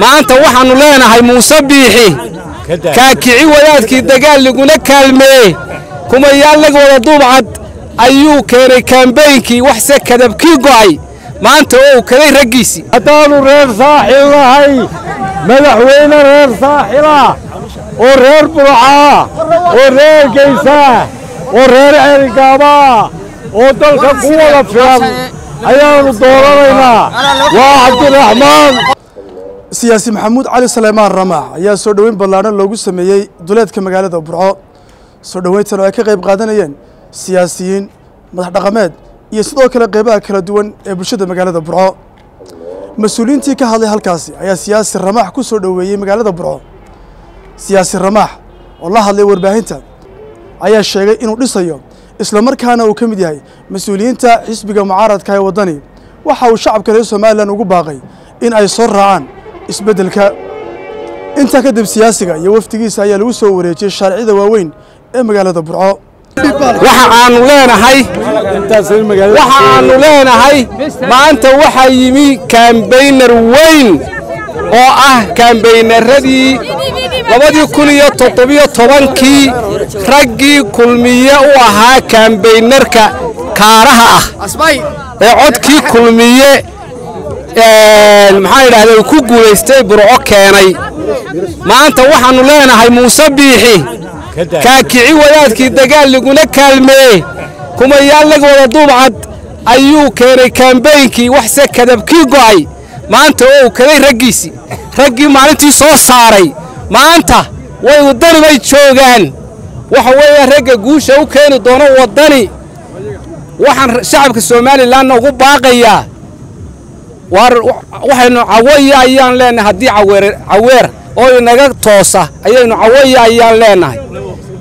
maanta waxaannu leenahay muuse biixi. Kaakici wadaadkii dagaal liguna kaalmeeye kumayaalnaga wada duubcad. Ayuu keenay kaambeynkii waxse kadabkii go'ay. Maanta oo uu kaday raggiisii. Haddaannu reer saaxil nahay madaxweyne reer saaxilah oo reer burcaa oo reer geysaa oo reer ceerigaabaa oo dalka ku wada filan ayaannu dooranaynaa. Waa cabdiraxmaan siyaasi maxamuud cali saleymaan ramaax ayaa soo dhoweyn ballaadhan loogu sameeyey duleedka magaalada burco. Soo dhoweyntan oo ay ka qayb qaadanayeen siyaasiyiin madax dhaqameed iyo sidoo kale qeybaha kala duwan ee bulshada magaalada burco. Mas'uuliyiintii ka hadlay halkaasi ayaa siyaasi ramaax ku soo dhoweeyey magaalada burco. Siyaasi ramaax oo la hadlay warbaahinta ayaa sheegay inuu dhisayo islamarkaana uu ka mid yahay mas'uuliyiinta xisbiga mucaaradka ee waddani. Waxa uu shacabka reer somalilan ugu baaqay in ay soo raacaan isbeddelka. Intaa kadib siyaasiga iyo wafdigiisa ayaa lagu soo wareejiyey shaaricida waaweyn ee magaalada burco. Waxa aannu leenahay waxa aannu leenahay maanta waxaa yimi kaambaynar weyn oo ah kaambaynaradii labadii kun iyo toddobiyo tobankii raggii kulmiye u ahaa kaambaynarka kaaraha ah ee codkii kulmiye maxaa yidhahda ku guulaystay burco keenay. Maanta waxaannu leenahay muuse biixi. Kaakici wadaadkii dagaal liguna kaalmeeye kumayaalnaga wada duubcad ayuu keenay kaambeynkii waxse kadabkii go'ay. Maanta oo uu kaday raggiisii. Raggii maalintii soo saaray. Maanta way waddani bay joogaan. Waxa weeye ragga guusha u keeni doono waddani. Waxaan shacabka somalilanna ugu baaqayaa waxaynu cawaya ayaan leenahay haddii caweer oo inaga toosa ayaynu cawaya ayaan leenahay.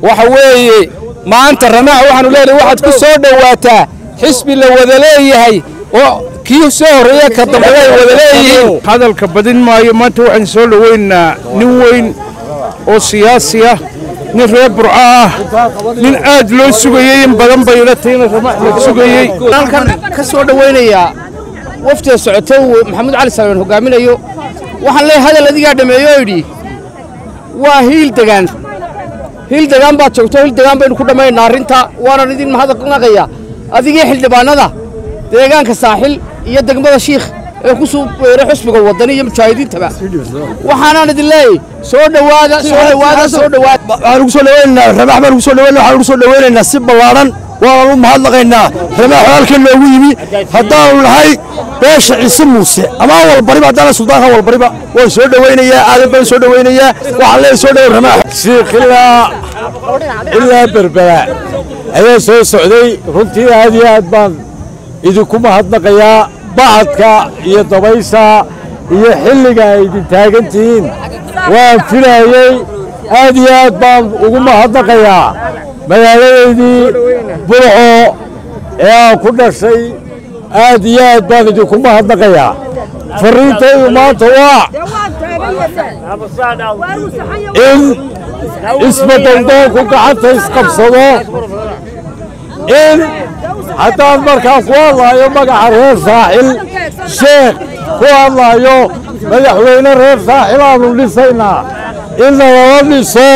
Waxa weeye maanta ramaax waxaanu leenahay waxaad ku soo dhowaataa xisbi la wada leeyahay oo kii soo horreeya ka dambeeya ay wada leeyihiin. Hadalka badin maayo maanta waxaan soo dhoweynaynaa nin weyn oo siyaasi ah nin reer burco ah. Nin aad loo sugayey in badan bay ila tayna ramaax la sugayey. Ka soo dhowaynayaa waftiga socotay uu maxamuud cali salmaan hogaaminayo. Waxaan leeyahay hadal adigaa dhameeyo oo yidhi waa hiil degaan. Hiil degaan baad joogto hiil degaan baynu ku dhammaynaynaa arrinta. Waanan idin mahadnaqaya adigii xildhibaanada deegaanka saaxil iyo degmada shiikh ee ku soo beeray xusbiga waddani iyo mujaahidiintaba waxaanaan idin leeyahay soo dhowaada soo dhowaada soo dhowaada waxaan ugu soo dhaweynaynaa ramaax baan ugu soo dhaweynaa waxaan ugu soo dhaweynaynaa si ballaadhan waanaan u mahadnaqaynaa. Ramaax halkan loogu yimi. Haddaanu nahay beesha ciise muuse. Ama awalbariba haddaana suldaanka awalbariba waan soo dhaweynayaa aadan baan soo dhaweynayaa waxaan leeyahay soo dhaweyn. Ramaax shiikh ilaa berbera ayaa soo socday. Runtii aad iyo aad baan idinku mahadnaqayaa. Bacadka iyo dabaysha iyo xilliga ay idin taagan tihiin waan filaayey aad iyo aad baan ugu mahadnaqayaa magaaladaydii burco ee ku dhashay aad iyo aad baan idinku mahadnaqayaa farriintaydu maanta waa in isbeddeldoonku gacanta isqabsado in haddaan markaan ku hadlaayo magaca reer saaxil sheekh ku hadlaayo madaxweyne reer saaxil aanu dhisaynaa. In nalala dhiso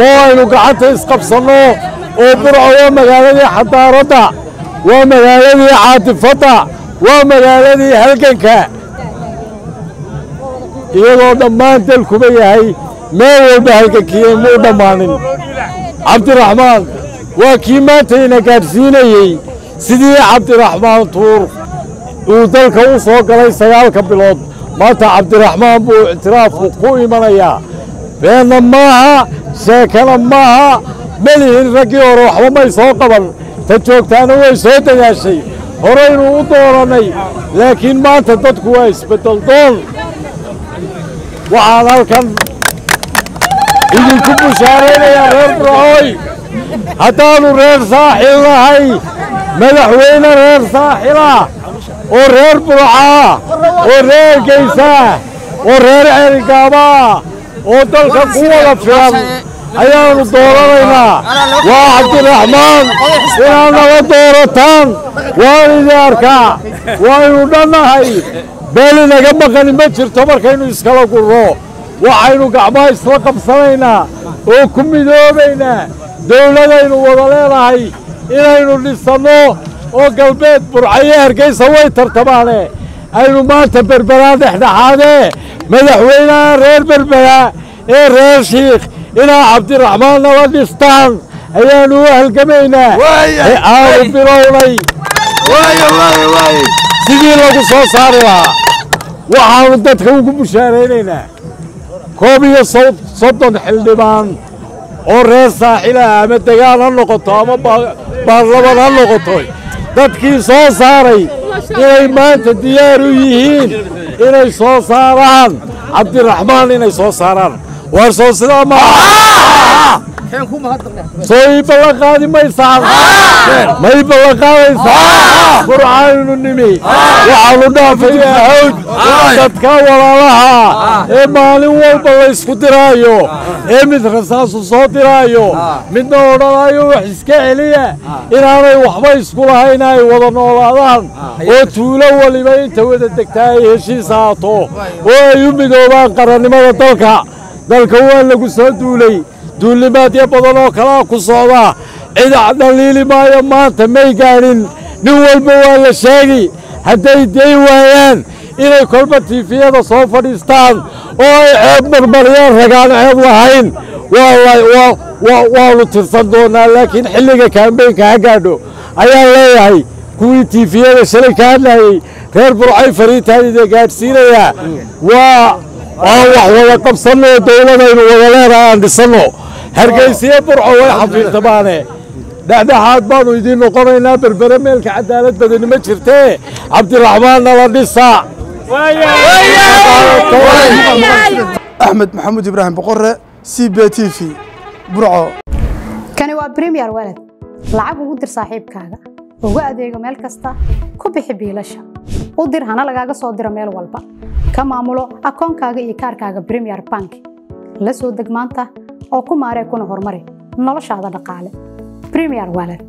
oo aynu gacanta isqabsanno oo burco waa magaaladii xadaaradda waa magaaladii caatifadda waa magaaladii halganka. Iyadoo dhammaan dalkuba yahay meel walba halgankiiya muu dhammaanin. Cabdiraxmaan waa kii maanta ina gaadhsiinayey. Sidii cabdiraxmaan tuur uu dalka u soo galay sagaalka bilood maanta cabdiraxmaan buu ictiraafku ku imanayaa بين ماها ساكن ماها مليين رجيور وما يسوق قبل. تجوك تانو يسوق يا شي. هرين وطورني لكن ما انت كويس بدل دول وعلى الكن يجي كبو شارين يا غير روي هتانو غير صاحي هاي. ملح وين غير صاحي ورير برعا ورير قيساه ورير عرقابا oo dalka ku wada filan. Ayaannu dooranaynaa. Waa cabdiraxmaan inaad nala doorataan waan idin arkaa. Waaynu dhannahay. Beel inaga maqani ma jirto markaynu iskala gurro. Waxaynu gacmaha isla qabsanaynaa oo ku midoobaynaa. Dawladaynu wada leedahay inaynu dhisanno oo galbeed burcayo hargaysa way tartamaane aynu maanta berberaa dhexdhexaadee madaxweynaha reer berberaa ee reer shiikh inaa cabdiraxmaan nala dhistaan ayaannu u halgamaynaa. Ee aanu bilownay. Sidii lagu soo saari lahaa waxaannu dadka ugu bushaaraynaynaa koob iyo soddon xildhibaan oo reer saaxilaha ama degaan ha noqoto ama baarlaman ha noqoto. Dadkii soo saaray inay maanta diyaar u yihiin inay soo saaraan. Cabdiraxmaan inay soo saaraan. Waar soo sidaa maaha soo ballan qaadi maysaan ma ii ballan qaadaysaa burcaaynu nimi. Waxaanu dhaafayaa hawd dadka walaalaha ee maalin walba laysku diraayo ee mid rasaasu soo diraayo midna odhanaayo wax iska celiya inaanay waxba isku lahayn ay wada noolaadaan oo tuulo waliba inta wada degtaa ay heshiis ahaato oo ay u midoobaan qarannimada dalka dalka waa lagu soo duulay duulimaadyo badan oo kalaa ku socda cid dhaliili maayo maanta may gaadhin nin walba waa la sheegi hadday day waayaan inay kolba tiifiyada soo fadhiistaan oo ay ceeb marmariyaan ragaan ceeb lahayn. Waanu tirsan doonnaa laakiin xilliga kaambeynka ha gaadho. Ayaan leeyahay kuwii tiifiyada shalay ka hadlayey reer burcay fariintaan gaadhsiinayaa. Waa aan wax wada qabsanno oo dawladaynu wada leedahay aan dhisanno. Hargaysiye burco way xafiirtamaane dhexdhexaad baannu idiin noqonaynaa berbere meelka cadaalad badani ma jirtee? Cabdiraxmaan nala dhisa axmed maxamuud ibraahim boqore c b t v. Burco kani waa bremiyer walad lacag ugu dir saaxiibkaaga. Ugu adeego meel kasta. Ku bixi biilasha. U dir hana lagaaga soo diro meel walba. Ka maamulo akoonkaaga iyo kaarkaaga bremiyer bank. La soo deg maanta oo ku maaree kuna horumari noloshaada dhaqaale. Bremiyer walad